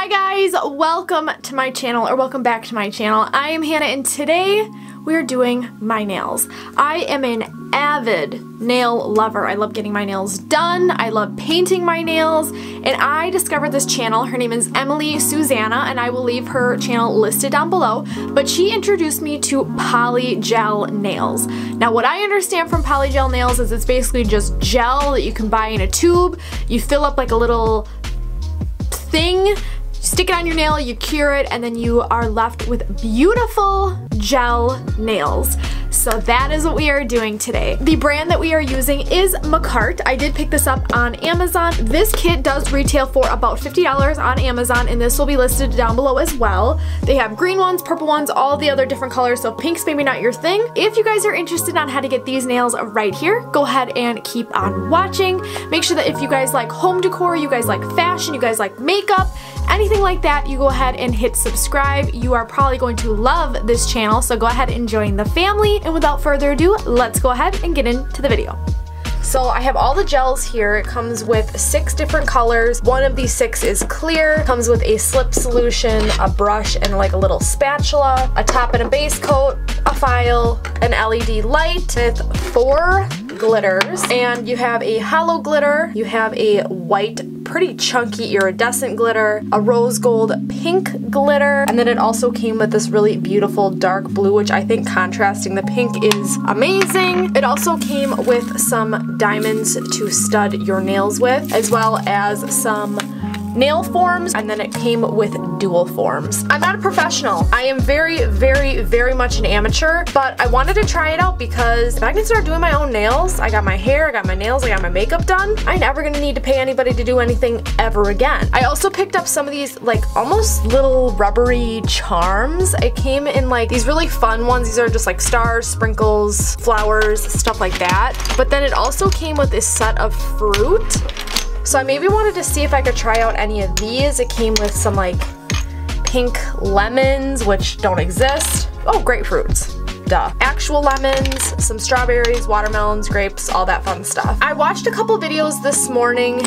Hi guys, welcome to my channel, or welcome back to my channel. I am Hannah and today we are doing my nails. I am an avid nail lover. I love getting my nails done. I love painting my nails. And I discovered this channel. Her name is Emily Susanna and I will leave her channel listed down below. But she introduced me to polygel nails. Now what I understand from polygel nails is it's basically just gel that you can buy in a tube. You fill up like a little thing stick it on your nail, you cure it, and then you are left with beautiful gel nails. So that is what we are doing today. The brand that we are using is Makartt. I did pick this up on Amazon. This kit does retail for about $50 on Amazon and this will be listed down below as well. They have green ones, purple ones, all the other different colors, so pink's maybe not your thing. If you guys are interested on how to get these nails right here, go ahead and keep on watching. Make sure that if you guys like home decor, you guys like fashion, you guys like makeup, anything like that, you go ahead and hit subscribe. You are probably going to love this channel, so go ahead and join the family. And without further ado, let's go ahead and get into the video. So I have all the gels here. It comes with six different colors. One of these six is clear. Comes with a slip solution, a brush, and like a little spatula, a top and a base coat, a file, an LED light with four glitters. And you have a holo glitter, you have a white pretty chunky iridescent glitter, a rose gold pink glitter, and then it also came with this really beautiful dark blue, which I think contrasting the pink is amazing. It also came with some diamonds to stud your nails with, as well as some nail forms and then it came with dual forms. I'm not a professional. I am very, very, very much an amateur, but I wanted to try it out because if I can start doing my own nails, I got my hair, I got my nails, I got my makeup done, I'm never gonna need to pay anybody to do anything ever again. I also picked up some of these like almost little rubbery charms. It came in like these really fun ones. These are just like stars, sprinkles, flowers, stuff like that. But then it also came with this set of fruit so I maybe wanted to see if I could try out any of these. It came with some like pink lemons, which don't exist. Oh, grapefruits duh. Actual lemons, some strawberries, watermelons, grapes, all that fun stuff. I watched a couple videos this morning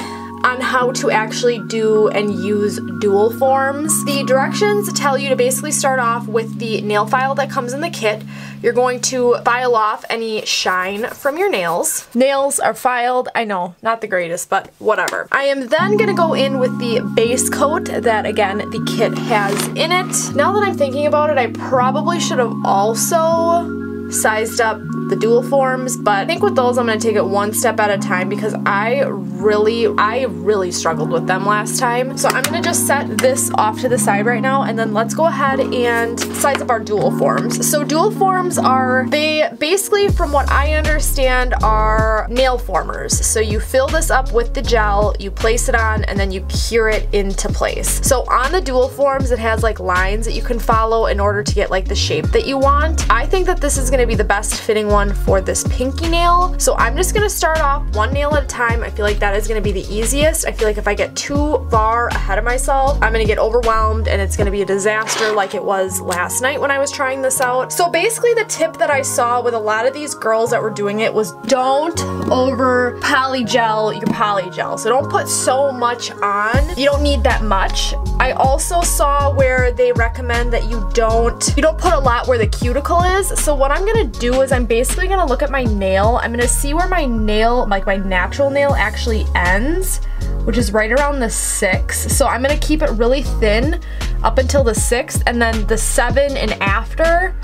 on how to actually do and use dual forms. The directions tell you to basically start off with the nail file that comes in the kit. You're going to file off any shine from your nails. Nails are filed, I know, not the greatest, but whatever. I am then gonna go in with the base coat that, again, the kit has in it. Now that I'm thinking about it, I probably should have also sized up the dual forms, but I think with those I'm gonna take it one step at a time because I really, I really struggled with them last time. So I'm gonna just set this off to the side right now and then let's go ahead and size up our dual forms. So dual forms are, they basically from what I understand are nail formers. So you fill this up with the gel, you place it on and then you cure it into place. So on the dual forms it has like lines that you can follow in order to get like the shape that you want. I think that this is gonna be the best fitting one for this pinky nail. So I'm just gonna start off one nail at a time. I feel like that is gonna be the easiest. I feel like if I get too far ahead of myself, I'm gonna get overwhelmed and it's gonna be a disaster like it was last night when I was trying this out. So basically the tip that I saw with a lot of these girls that were doing it was don't over polygel your polygel. So don't put so much on. You don't need that much. I also saw where they recommend that you don't, you don't put a lot where the cuticle is. So what I'm gonna do is I'm basically gonna look at my nail. I'm gonna see where my nail, like my natural nail actually ends, which is right around the 6. So I'm to keep it really thin up until the 6th, and then the 7 and after,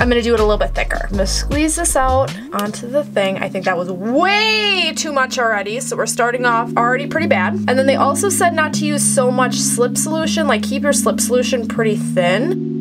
I'm gonna do it a little bit thicker. I'm gonna squeeze this out onto the thing. I think that was way too much already, so we're starting off already pretty bad. And then they also said not to use so much slip solution, like keep your slip solution pretty thin.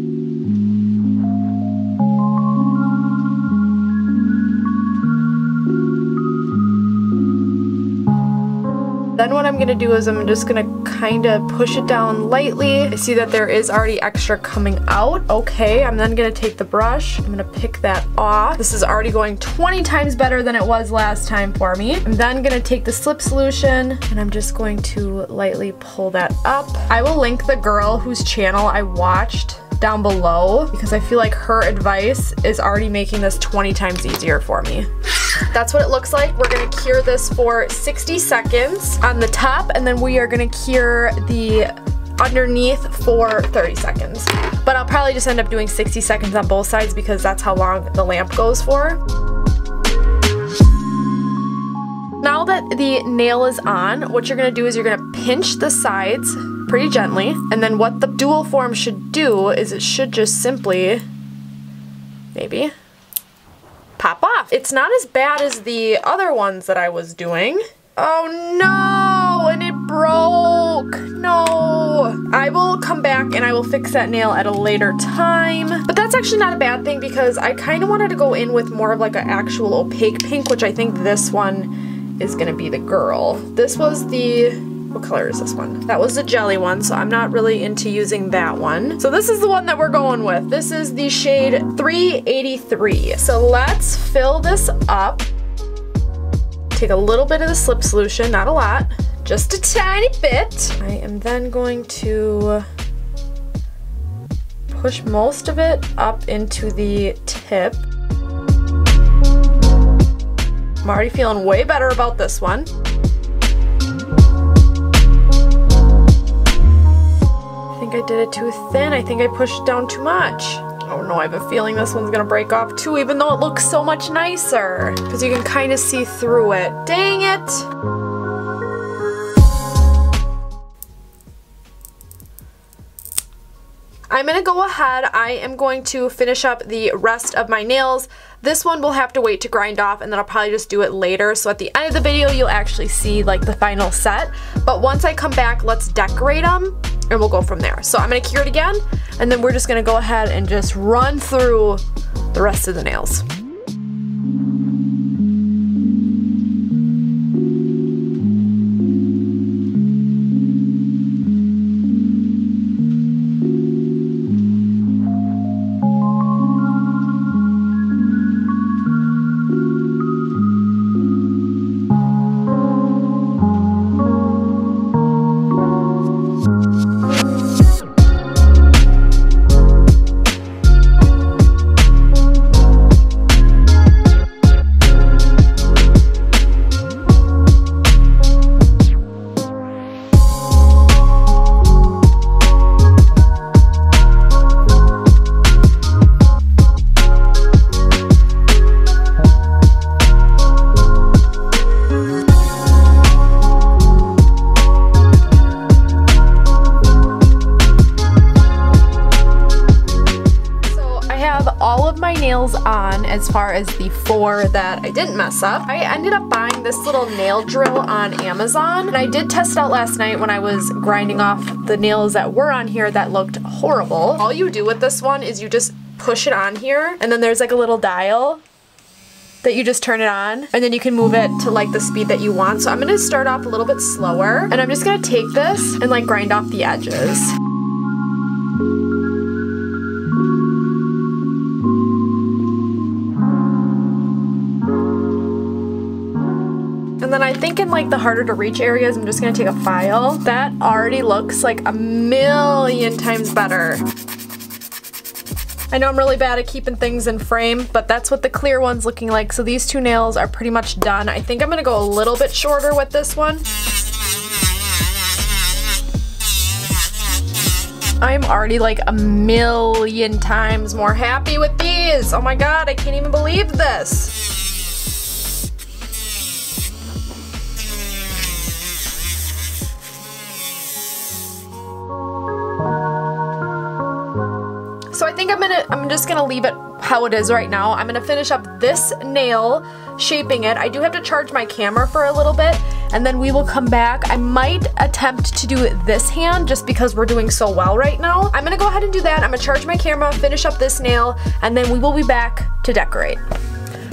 Then what I'm gonna do is I'm just gonna kind of push it down lightly. I see that there is already extra coming out. Okay, I'm then gonna take the brush. I'm gonna pick that off. This is already going 20 times better than it was last time for me. I'm then gonna take the slip solution and I'm just going to lightly pull that up. I will link the girl whose channel I watched down below because I feel like her advice is already making this 20 times easier for me. That's what it looks like. We're gonna cure this for 60 seconds on the top and then we are gonna cure the underneath for 30 seconds. But I'll probably just end up doing 60 seconds on both sides because that's how long the lamp goes for. Now that the nail is on, what you're gonna do is you're gonna pinch the sides pretty gently. And then what the dual form should do is it should just simply, maybe, pop off. It's not as bad as the other ones that I was doing. Oh no, and it broke. No. I will come back and I will fix that nail at a later time. But that's actually not a bad thing because I kind of wanted to go in with more of like an actual opaque pink, which I think this one is gonna be the girl. This was the what color is this one? That was the jelly one, so I'm not really into using that one. So this is the one that we're going with. This is the shade 383. So let's fill this up. Take a little bit of the slip solution, not a lot, just a tiny bit. I am then going to push most of it up into the tip. I'm already feeling way better about this one. Think I did it too thin. I think I pushed down too much. Oh no, I have a feeling this one's gonna break off too, even though it looks so much nicer. Because you can kind of see through it. Dang it! I'm gonna go ahead, I am going to finish up the rest of my nails. This one will have to wait to grind off and then I'll probably just do it later. So at the end of the video, you'll actually see like the final set. But once I come back, let's decorate them and we'll go from there. So I'm gonna cure it again, and then we're just gonna go ahead and just run through the rest of the nails. As far as the four that I didn't mess up. I ended up buying this little nail drill on Amazon and I did test it out last night when I was grinding off the nails that were on here that looked horrible. All you do with this one is you just push it on here and then there's like a little dial that you just turn it on and then you can move it to like the speed that you want. So I'm gonna start off a little bit slower and I'm just gonna take this and like grind off the edges. And then I think in like the harder to reach areas, I'm just gonna take a file. That already looks like a million times better. I know I'm really bad at keeping things in frame, but that's what the clear one's looking like. So these two nails are pretty much done. I think I'm gonna go a little bit shorter with this one. I'm already like a million times more happy with these. Oh my god, I can't even believe this. Gonna, I'm just gonna leave it how it is right now. I'm gonna finish up this nail, shaping it. I do have to charge my camera for a little bit and then we will come back. I might attempt to do this hand just because we're doing so well right now. I'm gonna go ahead and do that. I'm gonna charge my camera, finish up this nail, and then we will be back to decorate.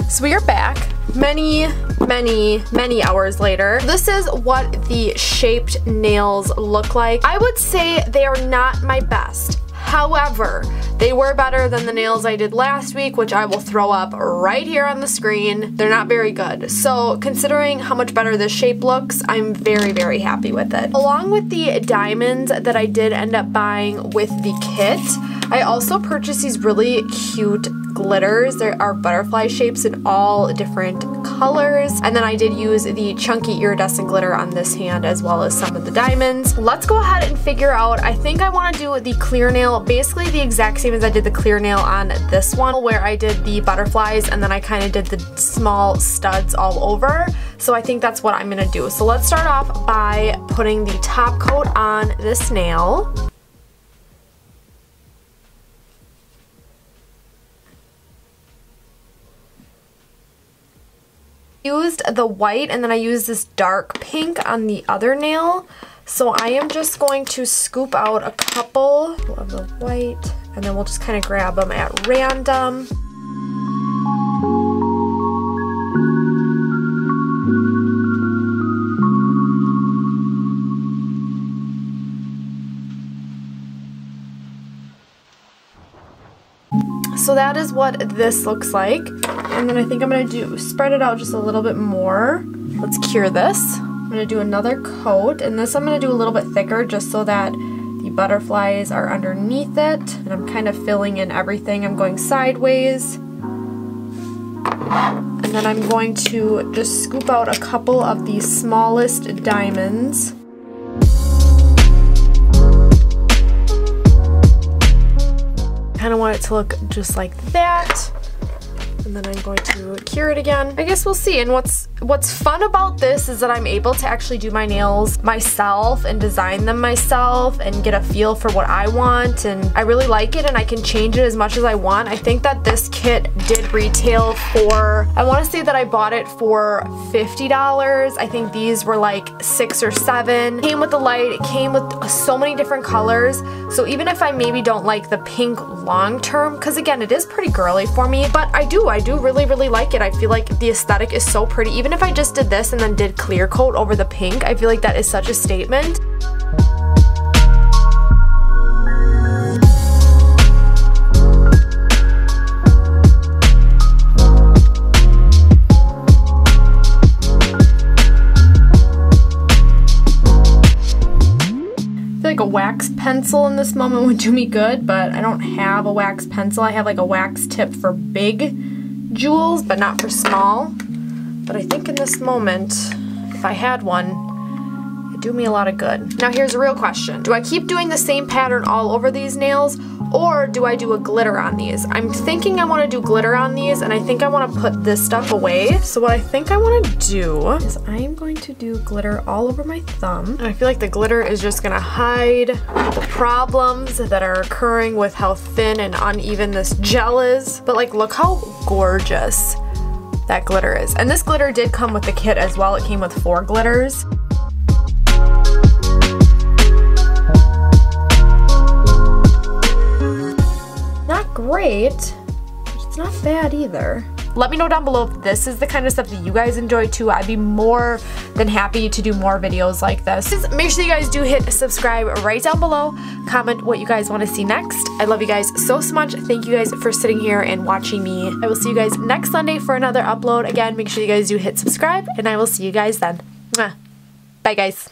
So we are back many, many, many hours later. This is what the shaped nails look like. I would say they are not my best. However, they were better than the nails I did last week, which I will throw up right here on the screen. They're not very good. So considering how much better this shape looks, I'm very, very happy with it. Along with the diamonds that I did end up buying with the kit, I also purchased these really cute glitters. There are butterfly shapes in all different colors. And then I did use the chunky iridescent glitter on this hand as well as some of the diamonds. Let's go ahead and figure out, I think I want to do the clear nail, basically the exact same as I did the clear nail on this one where I did the butterflies and then I kind of did the small studs all over. So I think that's what I'm to do. So let's start off by putting the top coat on this nail. Used the white and then I used this dark pink on the other nail. So I am just going to scoop out a couple of the white and then we'll just kind of grab them at random. So that is what this looks like. And then I think I'm gonna do, spread it out just a little bit more. Let's cure this. I'm gonna do another coat, and this I'm gonna do a little bit thicker just so that the butterflies are underneath it. And I'm kind of filling in everything. I'm going sideways. And then I'm going to just scoop out a couple of the smallest diamonds. Kind of want it to look just like that and then I'm going to cure it again. I guess we'll see. And what's what's fun about this is that I'm able to actually do my nails myself and design them myself and get a feel for what I want and I really like it and I can change it as much as I want. I think that this kit did retail for, I want to say that I bought it for $50. I think these were like six or seven. Came with the light, it came with so many different colors. So even if I maybe don't like the pink long term, because again, it is pretty girly for me, but I do, I do really, really like it. I feel like the aesthetic is so pretty. Even if I just did this and then did clear coat over the pink, I feel like that is such a statement. I feel like a wax pencil in this moment would do me good, but I don't have a wax pencil. I have like a wax tip for big jewels, but not for small. But I think in this moment, if I had one, it'd do me a lot of good. Now here's a real question. Do I keep doing the same pattern all over these nails or do I do a glitter on these? I'm thinking I want to do glitter on these and I think I want to put this stuff away. So what I think I want to do is I'm going to do glitter all over my thumb. And I feel like the glitter is just to hide the problems that are occurring with how thin and uneven this gel is. But like look how gorgeous that glitter is. And this glitter did come with the kit as well. It came with four glitters. Not great, it's not bad either. Let me know down below if this is the kind of stuff that you guys enjoy too. I'd be more than happy to do more videos like this. Make sure you guys do hit subscribe right down below. Comment what you guys want to see next. I love you guys so, so much. Thank you guys for sitting here and watching me. I will see you guys next Sunday for another upload. Again, make sure you guys do hit subscribe and I will see you guys then. Bye guys.